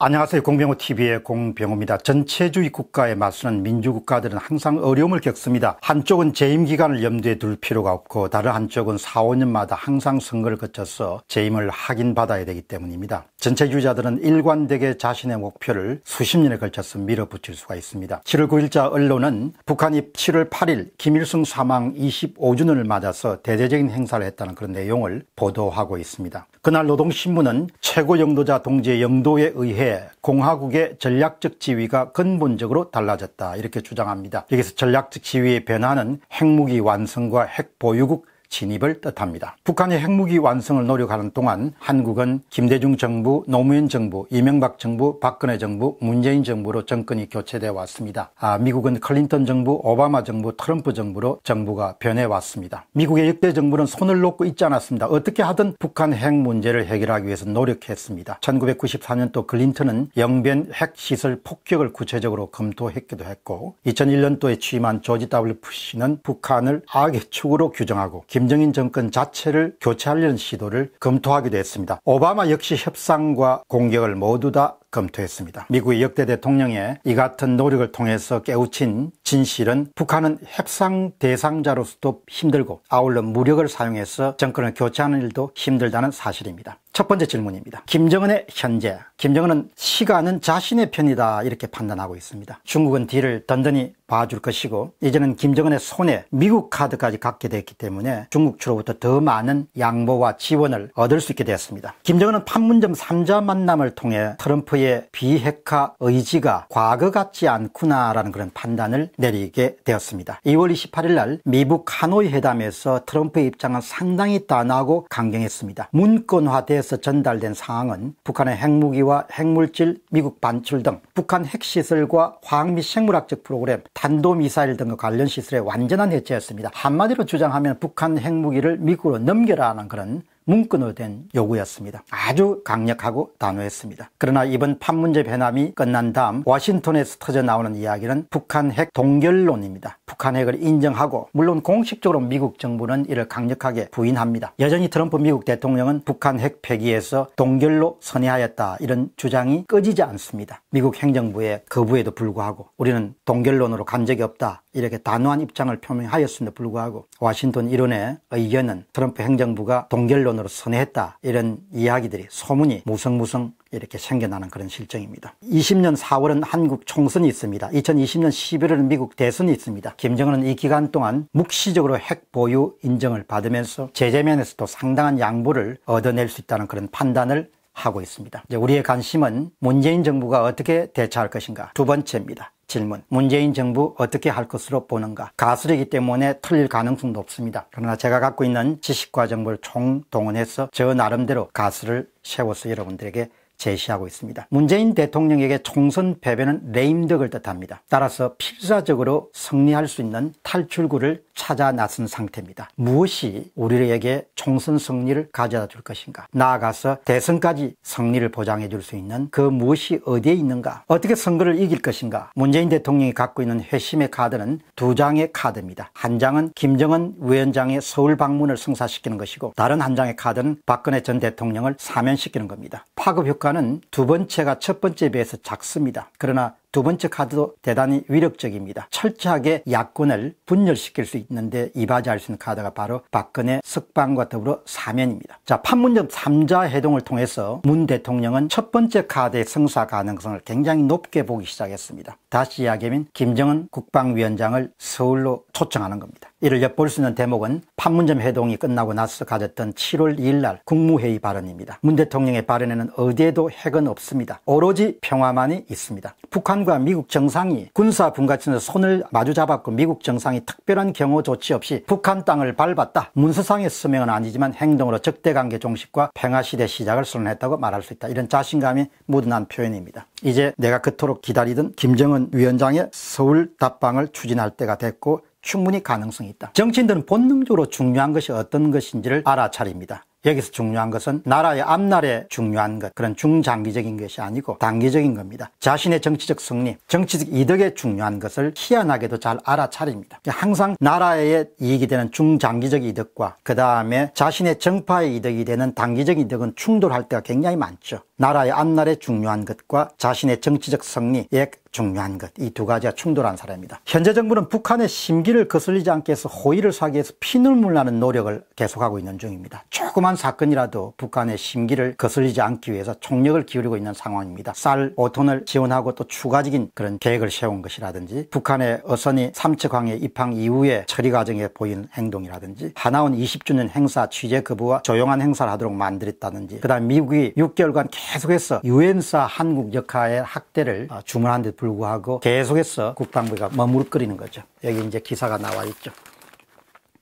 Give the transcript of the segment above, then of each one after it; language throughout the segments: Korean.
안녕하세요. 공병호TV의 공병호입니다. 전체주의 국가에 맞서는 민주국가들은 항상 어려움을 겪습니다. 한쪽은 재임 기간을 염두에 둘 필요가 없고 다른 한쪽은 4, 5년마다 항상 선거를 거쳐서 재임을 확인받아야 되기 때문입니다. 전체주의자들은 일관되게 자신의 목표를 수십 년에 걸쳐서 밀어붙일 수가 있습니다. 7월 9일자 언론은 북한이 7월 8일 김일성 사망 25주년을 맞아서 대대적인 행사를 했다는 그런 내용을 보도하고 있습니다. 그날 노동신문은 최고 영도자 동지의 영도에 의해 공화국의 전략적 지위가 근본적으로 달라졌다 이렇게 주장합니다. 여기서 전략적 지위의 변화는 핵무기 완성과 핵 보유국 진입을 뜻합니다. 북한의 핵무기 완성을 노력하는 동안 한국은 김대중 정부, 노무현 정부, 이명박 정부, 박근혜 정부, 문재인 정부로 정권이 교체되어 왔습니다. 아, 미국은 클린턴 정부, 오바마 정부, 트럼프 정부로 정부가 변해 왔습니다. 미국의 역대 정부는 손을 놓고 있지 않았습니다. 어떻게 하든 북한 핵 문제를 해결하기 위해서 노력했습니다. 1994년도 클린턴은 영변 핵시설 폭격을 구체적으로 검토했기도 했고 2001년도에 취임한 조지 W. 부시는 북한을 악의 축으로 규정하고 김정일 정권 자체를 교체하려는 시도를 검토하기도 했습니다. 오바마 역시 협상과 공격을 모두 다 검토했습니다. 미국의 역대 대통령의 이 같은 노력을 통해서 깨우친 진실은 북한은 협상 대상자로서도 힘들고 아울러 무력을 사용해서 정권을 교체하는 일도 힘들다는 사실입니다. 첫 번째 질문입니다. 김정은의 현재. 김정은은 시간은 자신의 편이다 이렇게 판단하고 있습니다. 중국은 뒤를 든든히 봐줄 것이고 이제는 김정은의 손에 미국 카드까지 갖게 됐기 때문에 중국 측로부터 더 많은 양보와 지원을 얻을 수 있게 되었습니다. 김정은은 판문점 3자 만남을 통해 트럼프의 비핵화 의지가 과거 같지 않구나라는 그런 판단을 내리게 되었습니다. 2월 28일 날 미국 하노이 회담에서 트럼프의 입장은 상당히 단하고 강경했습니다. 문건화 돼서 전달된 상황은 북한의 핵무기와 핵물질, 미국 반출 등 북한 핵시설과 화학 및 생물학적 프로그램 탄도미사일 등과 관련 시설의 완전한 해체였습니다. 한마디로 주장하면 북한 핵무기를 미국으로 넘겨라는 그런 문건으로 된 요구였습니다. 아주 강력하고 단호했습니다. 그러나 이번 판문제 회담이 끝난 다음 워싱턴에서 터져 나오는 이야기는 북한 핵 동결론입니다. 북한 핵을 인정하고 물론 공식적으로 미국 정부는 이를 강력하게 부인합니다. 여전히 트럼프 미국 대통령은 북한 핵 폐기에서 동결로 선회하였다 이런 주장이 꺼지지 않습니다. 미국 행정부의 거부에도 불구하고 우리는 동결론으로 간 적이 없다 이렇게 단호한 입장을 표명하였음에도 불구하고 워싱턴 일원의 의견은 트럼프 행정부가 동결론 정권으로 선회했다 이런 이야기들이 소문이 무성무성 이렇게 생겨나는 그런 실정입니다. 20년 4월은 한국 총선이 있습니다. 2020년 11월은 미국 대선이 있습니다. 김정은은 이 기간 동안 묵시적으로 핵 보유 인정을 받으면서 제재면에서도 상당한 양보를 얻어낼 수 있다는 그런 판단을 하고 있습니다. 우리의 관심은 문재인 정부가 어떻게 대처할 것인가 두 번째입니다. 질문. 문재인 정부 어떻게 할 것으로 보는가? 가설이기 때문에 틀릴 가능성도 없습니다. 그러나 제가 갖고 있는 지식과 정보를 총동원해서 저 나름대로 가설을 세워서 여러분들에게 제시하고 있습니다. 문재인 대통령에게 총선 패배는 레임덕을 뜻합니다. 따라서 필사적으로 승리할 수 있는 탈출구를 찾아 나선 상태입니다. 무엇이 우리에게 총선 승리를 가져다 줄 것인가? 나아가서 대선까지 승리를 보장해 줄 수 있는 그 무엇이 어디에 있는가? 어떻게 선거를 이길 것인가? 문재인 대통령이 갖고 있는 회심의 카드는 두 장의 카드입니다. 한 장은 김정은 위원장의 서울 방문을 성사시키는 것이고 다른 한 장의 카드는 박근혜 전 대통령을 사면시키는 겁니다. 파급 효과 효과는 두 번째가 첫 번째에 비해서 작습니다. 그러나 두 번째 카드도 대단히 위력적입니다. 철저하게 야권을 분열시킬 수 있는데 이바지할 수 있는 카드가 바로 박근혜 석방과 더불어 사면입니다. 자, 판문점 3자 회동을 통해서 문 대통령은 첫 번째 카드의 성사 가능성을 굉장히 높게 보기 시작했습니다. 다시 이야기하면 김정은 국방위원장을 서울로 초청하는 겁니다. 이를 엿볼 수 있는 대목은 판문점 회동이 끝나고 나서 가졌던 7월 2일 날 국무회의 발언입니다. 문 대통령의 발언에는 어디에도 핵은 없습니다. 오로지 평화만이 있습니다. 북한과 미국 정상이 군사 분과천에서 손을 마주 잡았고 미국 정상이 특별한 경호 조치 없이 북한 땅을 밟았다. 문서상의 서명은 아니지만 행동으로 적대관계 종식과 평화시대 시작을 선언했다고 말할 수 있다. 이런 자신감이 묻어난 표현입니다. 이제 내가 그토록 기다리던 김정은 위원장의 서울 답방을 추진할 때가 됐고 충분히 가능성이 있다. 정치인들은 본능적으로 중요한 것이 어떤 것인지를 알아차립니다. 여기서 중요한 것은 나라의 앞날에 중요한 것, 그런 중장기적인 것이 아니고 단기적인 겁니다. 자신의 정치적 승리, 정치적 이득에 중요한 것을 희한하게도 잘 알아차립니다. 항상 나라의 이익이 되는 중장기적 이득과 그 다음에 자신의 정파의 이득이 되는 단기적 이득은 충돌할 때가 굉장히 많죠. 나라의 앞날에 중요한 것과 자신의 정치적 승리에 중요한 것 이 두 가지가 충돌한 사람입니다. 현재 정부는 북한의 심기를 거슬리지 않게 해서 호의를 사기 위해서 피눈물 나는 노력을 계속하고 있는 중입니다. 조그만 사건이라도 북한의 심기를 거슬리지 않기 위해서 총력을 기울이고 있는 상황입니다. 쌀 5톤을 지원하고 또 추가적인 그런 계획을 세운 것이라든지 북한의 어선이 삼척항에 입항 이후에 처리 과정에 보인 행동이라든지 하나원 20주년 행사 취재 거부와 조용한 행사를 하도록 만들었다든지 그 다음 미국이 6개월간 계속 해서 유엔사 한국 역할의 학대를 주문한 데 불구하고 계속해서 국방부가 머무르거리는 거죠. 여기 이제 기사가 나와 있죠.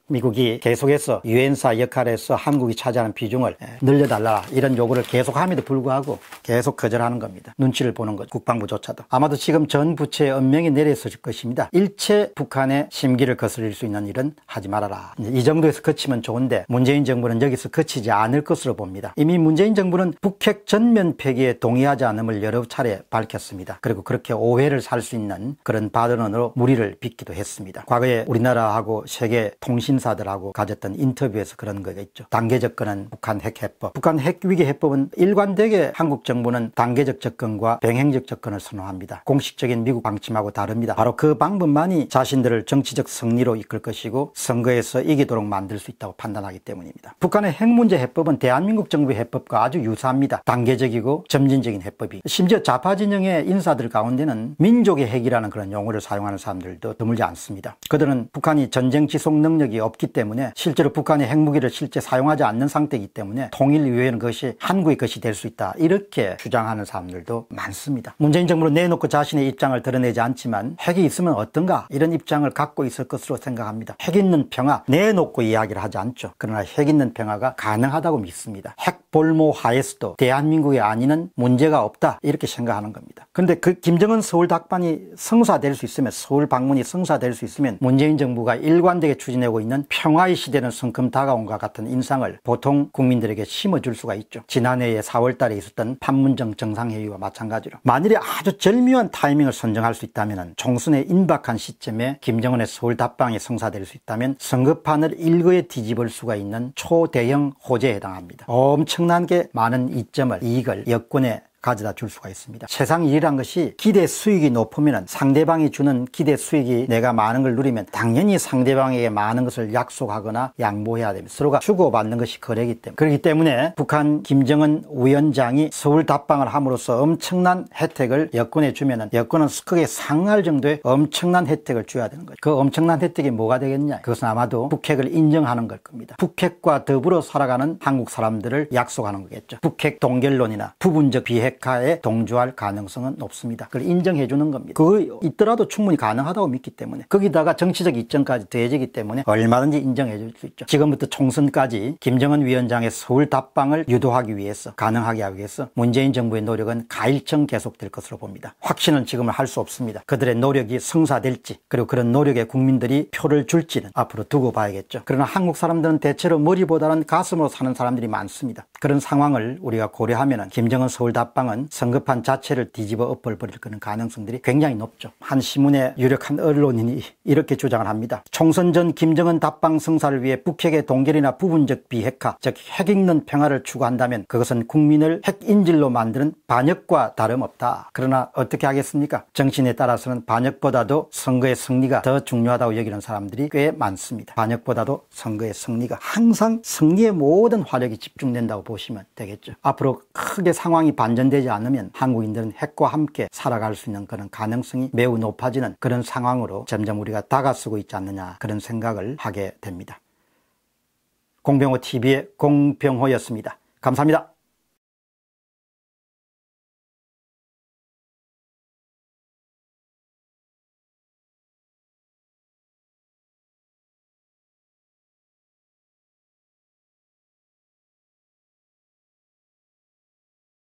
미국이 계속해서 유엔사 역할에서 한국이 차지하는 비중을 늘려달라 이런 요구를 계속함에도 불구하고 계속 거절하는 겁니다. 눈치를 보는 거죠. 국방부조차도. 아마도 지금 전 부처의 엄명이 내려서질 것입니다. 일체 북한의 심기를 거스릴 수 있는 일은 하지 말아라. 이 정도에서 그치면 좋은데 문재인 정부는 여기서 그치지 않을 것으로 봅니다. 이미 문재인 정부는 북핵 전면 폐기에 동의하지 않음을 여러 차례 밝혔습니다. 그리고 그렇게 오해를 살 수 있는 그런 발언으로 무리를 빚기도 했습니다. 과거에 우리나라하고 세계 통신 신사들하고 가졌던 인터뷰에서 그런 거겠죠. 단계 접근은 북한 핵 해법. 북한 핵 위기 해법은 일관되게 한국 정부 는 단계적 접근과 병행적 접근을 선호합니다. 공식적인 미국 방침하고 다릅니다. 바로 그 방법만이 자신들을 정치적 승리로 이끌 것이고 선거에서 이기도록 만들 수 있다고 판단하기 때문입니다. 북한의 핵 문제 해법은 대한민국 정부의 해법과 아주 유사합니다. 단계적이고 점진적인 해법이. 심지어 좌파 진영의 인사들 가운데는 민족의 핵이라는 그런 용어를 사용하는 사람들도 드물지 않습니다. 그들은 북한이 전쟁 지속 능력이 없기 때문에 실제로 북한의 핵무기를 실제 사용하지 않는 상태이기 때문에 통일 이후에는 그것이 한국의 것이 될 수 있다. 이렇게 주장하는 사람들도 많습니다. 문재인 정부는 내놓고 자신의 입장을 드러내지 않지만 핵이 있으면 어떤가 이런 입장을 갖고 있을 것으로 생각합니다. 핵 있는 평화 내놓고 이야기를 하지 않죠. 그러나 핵 있는 평화가 가능하다고 믿습니다. 핵 볼모 하에서도 대한민국의 안위는 문제가 없다 이렇게 생각하는 겁니다. 그런데 그 김정은 서울 닭반이 성사될 수 있으면 서울 방문이 성사될 수 있으면 문재인 정부가 일관되게 추진하고 있는 평화의 시대는 성큼 다가온 것 같은 인상을 보통 국민들에게 심어줄 수가 있죠. 지난해에 4월 달에 있었던 판문점 정상회의와 마찬가지로 만일에 아주 절묘한 타이밍을 선정할 수 있다면 총선의 임박한 시점에 김정은의 서울 답방이 성사될 수 있다면 선거판을 일거에 뒤집을 수가 있는 초대형 호재에 해당합니다. 엄청 나게 많은 이점을 이익을 여권에 가져다 줄 수가 있습니다. 세상 일이란 것이 기대 수익이 높으면 상대방이 주는 기대 수익이 내가 많은 걸 누리면 당연히 상대방에게 많은 것을 약속하거나 양보해야 됩니다. 서로가 주고받는 것이 거래이기 때문에. 그렇기 때문에 북한 김정은 위원장이 서울 답방을 함으로써 엄청난 혜택을 여권에 주면은 여권은 크게 상할 정도의 엄청난 혜택을 줘야 되는 거죠. 그 엄청난 혜택이 뭐가 되겠냐? 그것은 아마도 북핵을 인정하는 걸 겁니다. 북핵과 더불어 살아가는 한국 사람들을 약속하는 거겠죠. 북핵 동결론이나 부분적 비핵 백화에 동조할 가능성은 높습니다. 그걸 인정해 주는 겁니다. 그거 있더라도 충분히 가능하다고 믿기 때문에 거기다가 정치적 이점까지 더해지기 때문에 얼마든지 인정해 줄 수 있죠. 지금부터 총선까지 김정은 위원장의 서울 답방을 유도하기 위해서 가능하게 하기 위해서 문재인 정부의 노력은 가일청 계속될 것으로 봅니다. 확신은 지금은 할 수 없습니다. 그들의 노력이 성사될지 그리고 그런 노력에 국민들이 표를 줄지는 앞으로 두고 봐야겠죠. 그러나 한국 사람들은 대체로 머리보다는 가슴으로 사는 사람들이 많습니다. 그런 상황을 우리가 고려하면 김정은 서울 답방 상황은 선거판 자체를 뒤집어 엎어버릴 그런 가능성들이 굉장히 높죠. 한 신문의 유력한 언론인이 이렇게 주장을 합니다. 총선 전 김정은 답방 성사를 위해 북핵의 동결이나 부분적 비핵화, 즉핵 있는 평화를 추구한다면 그것은 국민을 핵 인질로 만드는 반역과 다름없다. 그러나 어떻게 하겠습니까? 정신에 따라서는 반역보다도 선거의 승리가 더 중요하다고 여기는 사람들이 꽤 많습니다. 반역보다도 선거의 승리가 항상 승리의 모든 화력이 집중된다고 보시면 되겠죠. 앞으로 크게 상황이 반전 되 되지 않으면 한국인들은 핵과 함께 살아갈 수 있는 그런 가능성이 매우 높아지는 그런 상황으로 점점 우리가 다가서고 있지 않느냐 그런 생각을 하게 됩니다. 공병호 TV의 공병호였습니다. 감사합니다.